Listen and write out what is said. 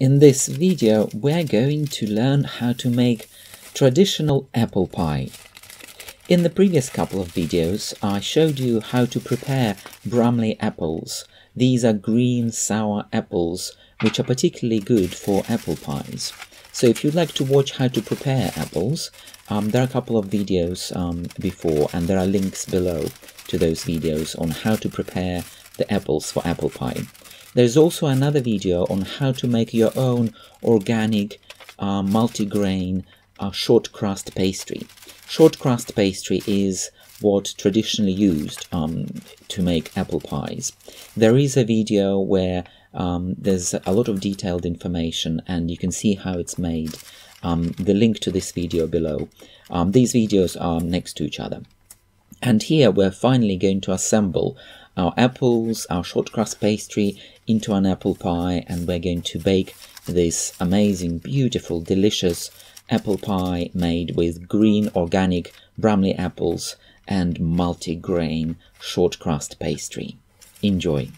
In this video we're going to learn how to make traditional apple pie. In the previous couple of videos I showed you how to prepare Bramley apples. These are green sour apples which are particularly good for apple pies. So if you'd like to watch how to prepare apples, um, there are a couple of videos um, before and there are links below to those videos on how to prepare the apples for apple pie. There's also another video on how to make your own organic uh, multigrain uh, short crust pastry. Short crust pastry is what traditionally used um, to make apple pies. There is a video where um, there's a lot of detailed information and you can see how it's made. Um, the link to this video below. Um, these videos are next to each other. And here we're finally going to assemble our apples, our shortcrust pastry into an apple pie and we're going to bake this amazing, beautiful, delicious apple pie made with green organic Bramley apples and multi-grain short crust pastry. Enjoy!